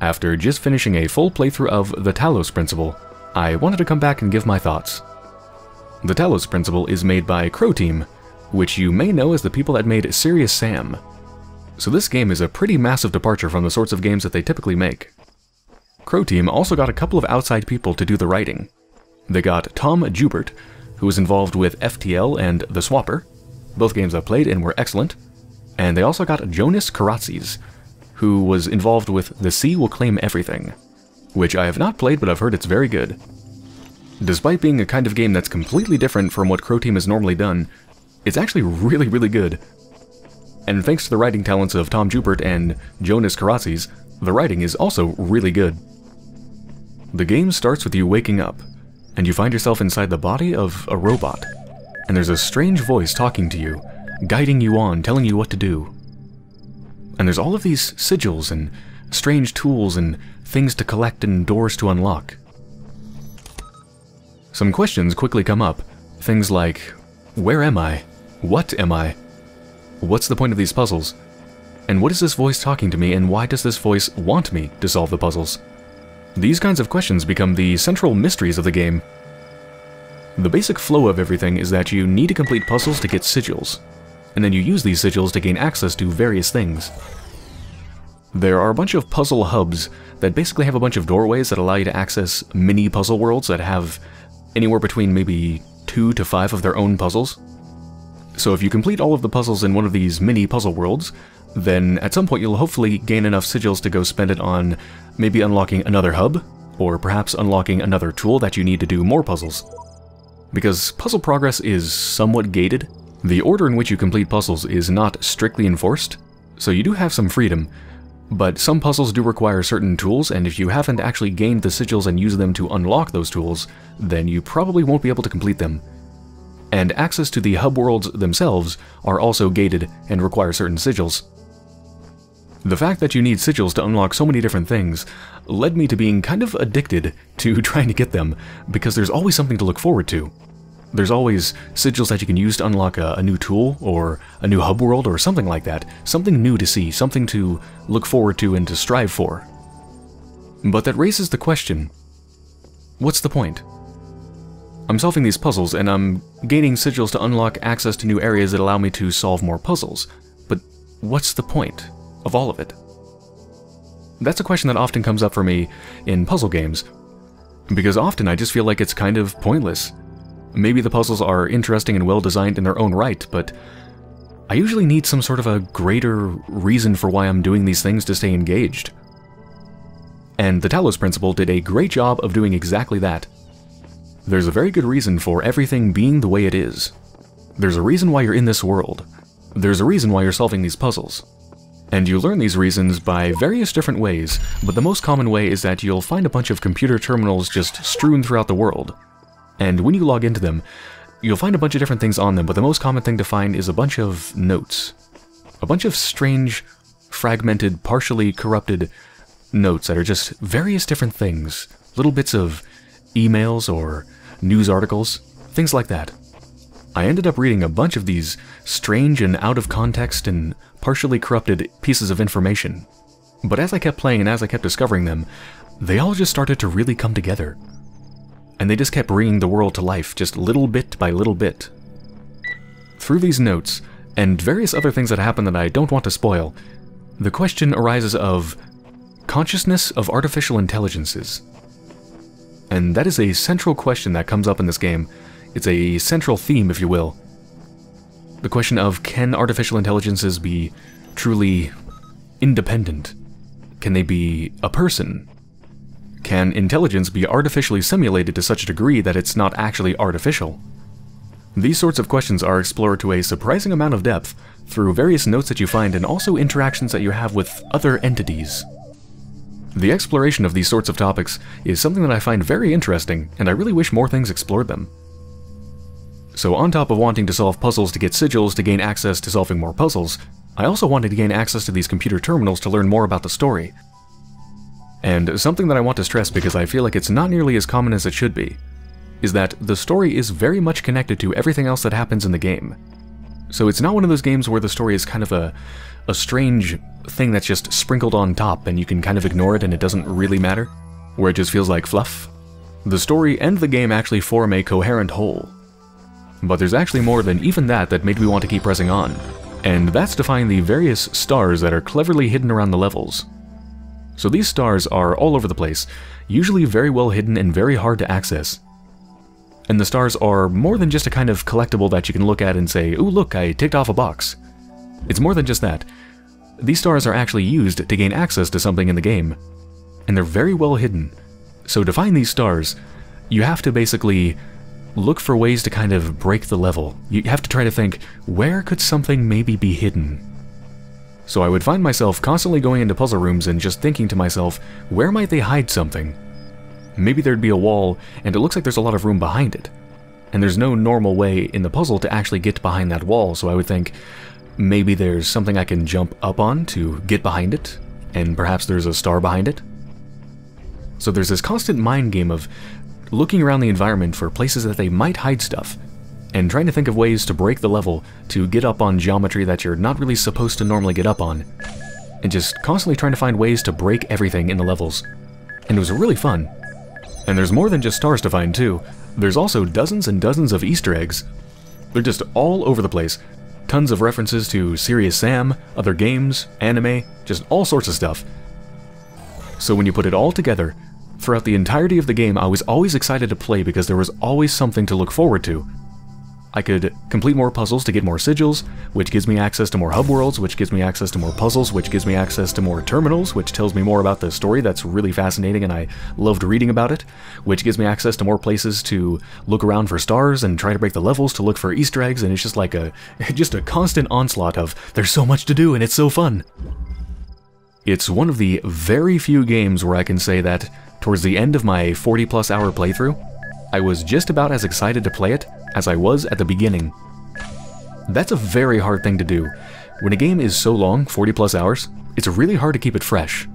After just finishing a full playthrough of The Talos Principle, I wanted to come back and give my thoughts. The Talos Principle is made by Croteam, which you may know as the people that made Serious Sam. So this game is a pretty massive departure from the sorts of games that they typically make. Croteam also got a couple of outside people to do the writing. They got Tom Jubert, who was involved with FTL and The Swapper. Both games I played and were excellent. And they also got Jonas Kyratzes, who was involved with The Sea Will Claim Everything, which I have not played but I've heard it's very good. Despite being a kind of game that's completely different from what Croteam has normally done, it's actually really, really good. And thanks to the writing talents of Tom Jubert and Jonas Kyratzes, the writing is also really good. The game starts with you waking up, and you find yourself inside the body of a robot. And there's a strange voice talking to you, guiding you on, telling you what to do. And there's all of these sigils and strange tools and things to collect and doors to unlock. Some questions quickly come up. Things like, where am I? What am I? What's the point of these puzzles? And what is this voice talking to me and why does this voice want me to solve the puzzles? These kinds of questions become the central mysteries of the game. The basic flow of everything is that you need to complete puzzles to get sigils, and then you use these sigils to gain access to various things. There are a bunch of puzzle hubs that basically have a bunch of doorways that allow you to access mini puzzle worlds that have anywhere between maybe two to five of their own puzzles. So if you complete all of the puzzles in one of these mini puzzle worlds, then at some point you'll hopefully gain enough sigils to go spend it on maybe unlocking another hub, or perhaps unlocking another tool that you need to do more puzzles. Because puzzle progress is somewhat gated, the order in which you complete puzzles is not strictly enforced, so you do have some freedom, but some puzzles do require certain tools, and if you haven't actually gained the sigils and used them to unlock those tools, then you probably won't be able to complete them. And access to the hub worlds themselves are also gated and require certain sigils. The fact that you need sigils to unlock so many different things led me to being kind of addicted to trying to get them, because there's always something to look forward to. There's always sigils that you can use to unlock a, a, new tool, or a new hub world, or something like that. Something new to see, something to look forward to and to strive for. But that raises the question, what's the point? I'm solving these puzzles, and I'm gaining sigils to unlock access to new areas that allow me to solve more puzzles. But what's the point of all of it? That's a question that often comes up for me in puzzle games, because often I just feel like it's kind of pointless. Maybe the puzzles are interesting and well designed in their own right, but I usually need some sort of a greater reason for why I'm doing these things to stay engaged. And the Talos Principle did a great job of doing exactly that. There's a very good reason for everything being the way it is. There's a reason why you're in this world. There's a reason why you're solving these puzzles. And you learn these reasons by various different ways, but the most common way is that you'll find a bunch of computer terminals just strewn throughout the world. And when you log into them, you'll find a bunch of different things on them, but the most common thing to find is a bunch of notes. A bunch of strange, fragmented, partially corrupted notes that are just various different things. Little bits of emails or news articles, things like that. I ended up reading a bunch of these strange and out of context and partially corrupted pieces of information. But as I kept playing and as I kept discovering them, they all just started to really come together. And they just kept bringing the world to life, just little bit by little bit. Through these notes, and various other things that happen that I don't want to spoil, the question arises of consciousness of artificial intelligences. And that is a central question that comes up in this game. It's a central theme, if you will. The question of can artificial intelligences be truly independent? Can they be a person? Can intelligence be artificially simulated to such a degree that it's not actually artificial? These sorts of questions are explored to a surprising amount of depth through various notes that you find and also interactions that you have with other entities. The exploration of these sorts of topics is something that I find very interesting, and I really wish more things explored them. So on top of wanting to solve puzzles to get sigils to gain access to solving more puzzles, I also wanted to gain access to these computer terminals to learn more about the story. And something that I want to stress because I feel like it's not nearly as common as it should be, is that the story is very much connected to everything else that happens in the game. So it's not one of those games where the story is kind of a a strange thing that's just sprinkled on top and you can kind of ignore it and it doesn't really matter, where it just feels like fluff. The story and the game actually form a coherent whole. But there's actually more than even that that made me want to keep pressing on, and that's to find the various stars that are cleverly hidden around the levels. So these stars are all over the place, usually very well hidden and very hard to access. And the stars are more than just a kind of collectible that you can look at and say, ooh look, I ticked off a box. It's more than just that. These stars are actually used to gain access to something in the game, and they're very well hidden. So to find these stars, you have to basically look for ways to kind of break the level. You have to try to think, where could something maybe be hidden? So I would find myself constantly going into puzzle rooms and just thinking to myself, where might they hide something? Maybe there'd be a wall, and it looks like there's a lot of room behind it. And there's no normal way in the puzzle to actually get behind that wall, so I would think, maybe there's something I can jump up on to get behind it, and perhaps there's a star behind it. So there's this constant mind game of looking around the environment for places that they might hide stuff, and trying to think of ways to break the level to get up on geometry that you're not really supposed to normally get up on, and just constantly trying to find ways to break everything in the levels. And it was really fun. And there's more than just stars to find too, there's also dozens and dozens of Easter eggs. They're just all over the place. Tons of references to Serious Sam, other games, anime, just all sorts of stuff. So when you put it all together, throughout the entirety of the game I was always excited to play because there was always something to look forward to. I could complete more puzzles to get more sigils, which gives me access to more hub worlds, which gives me access to more puzzles, which gives me access to more terminals, which tells me more about the story that's really fascinating and I loved reading about it, which gives me access to more places to look around for stars and try to break the levels to look for easter eggs and it's just like a just a constant onslaught of there's so much to do and it's so fun. It's one of the very few games where I can say that towards the end of my 40 plus hour playthrough, I was just about as excited to play it as I was at the beginning. That's a very hard thing to do. When a game is so long, 40 plus hours, it's really hard to keep it fresh.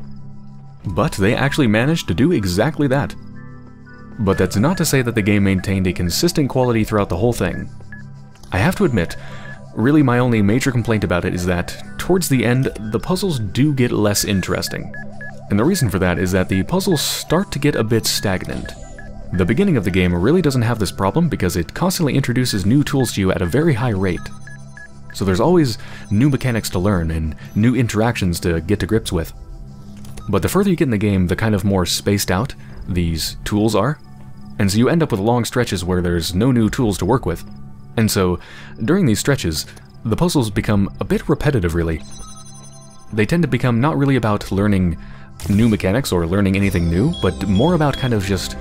But they actually managed to do exactly that. But that's not to say that the game maintained a consistent quality throughout the whole thing. I have to admit, really my only major complaint about it is that, towards the end, the puzzles do get less interesting. And the reason for that is that the puzzles start to get a bit stagnant. The beginning of the game really doesn't have this problem because it constantly introduces new tools to you at a very high rate. So there's always new mechanics to learn and new interactions to get to grips with. But the further you get in the game, the kind of more spaced out these tools are. And so you end up with long stretches where there's no new tools to work with. And so, during these stretches, the puzzles become a bit repetitive really. They tend to become not really about learning new mechanics or learning anything new, but more about kind of just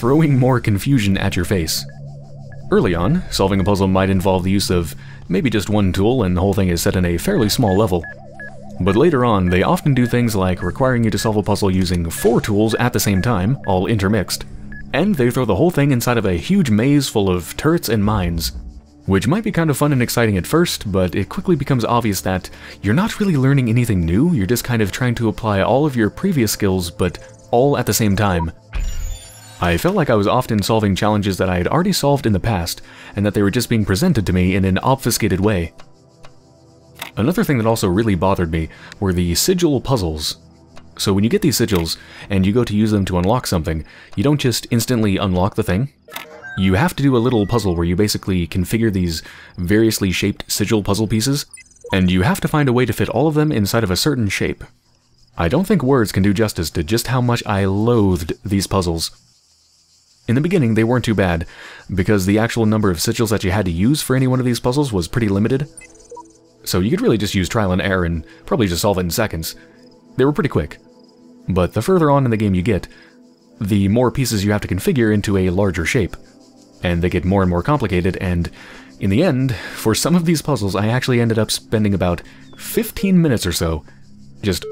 throwing more confusion at your face. Early on, solving a puzzle might involve the use of maybe just one tool and the whole thing is set in a fairly small level. But later on, they often do things like requiring you to solve a puzzle using four tools at the same time, all intermixed. And they throw the whole thing inside of a huge maze full of turrets and mines. Which might be kind of fun and exciting at first, but it quickly becomes obvious that you're not really learning anything new, you're just kind of trying to apply all of your previous skills, but all at the same time. I felt like I was often solving challenges that I had already solved in the past, and that they were just being presented to me in an obfuscated way. Another thing that also really bothered me were the sigil puzzles. So when you get these sigils, and you go to use them to unlock something, you don't just instantly unlock the thing. You have to do a little puzzle where you basically configure these variously shaped sigil puzzle pieces, and you have to find a way to fit all of them inside of a certain shape. I don't think words can do justice to just how much I loathed these puzzles. In the beginning, they weren't too bad, because the actual number of sigils that you had to use for any one of these puzzles was pretty limited. So you could really just use trial and error and probably just solve it in seconds. They were pretty quick. But the further on in the game you get, the more pieces you have to configure into a larger shape. And they get more and more complicated, and in the end, for some of these puzzles, I actually ended up spending about 15 minutes or so just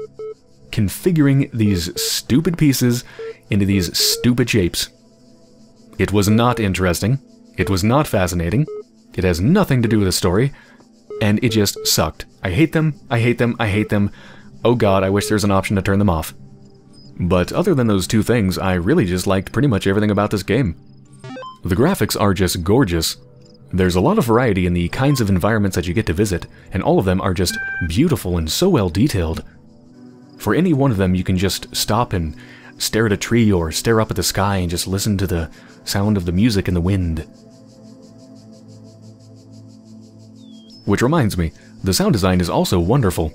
configuring these stupid pieces into these stupid shapes. It was not interesting. It was not fascinating. It has nothing to do with the story. And it just sucked. I hate them, I hate them, I hate them. Oh god, I wish there's an option to turn them off. But other than those two things, I really just liked pretty much everything about this game. The graphics are just gorgeous. There's a lot of variety in the kinds of environments that you get to visit, and all of them are just beautiful and so well detailed. For any one of them, you can just stop and stare at a tree or stare up at the sky and just listen to the sound of the music and the wind. Which reminds me, the sound design is also wonderful.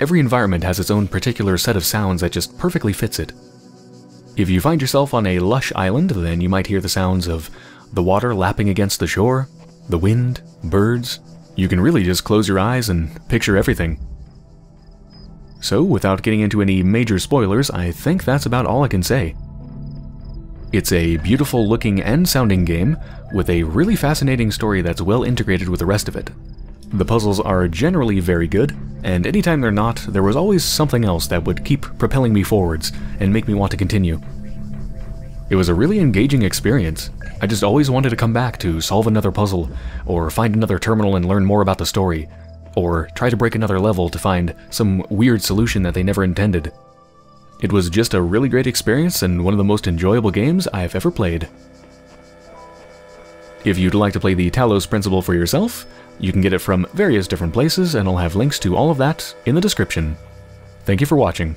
Every environment has its own particular set of sounds that just perfectly fits it. If you find yourself on a lush island, then you might hear the sounds of the water lapping against the shore, the wind, birds. You can really just close your eyes and picture everything. So, without getting into any major spoilers, I think that's about all I can say. It's a beautiful looking and sounding game, with a really fascinating story that's well integrated with the rest of it. The puzzles are generally very good, and anytime they're not, there was always something else that would keep propelling me forwards and make me want to continue. It was a really engaging experience. I just always wanted to come back to solve another puzzle, or find another terminal and learn more about the story, or try to break another level to find some weird solution that they never intended. It was just a really great experience and one of the most enjoyable games I've ever played. If you'd like to play the Talos Principle for yourself, you can get it from various different places and I'll have links to all of that in the description. Thank you for watching.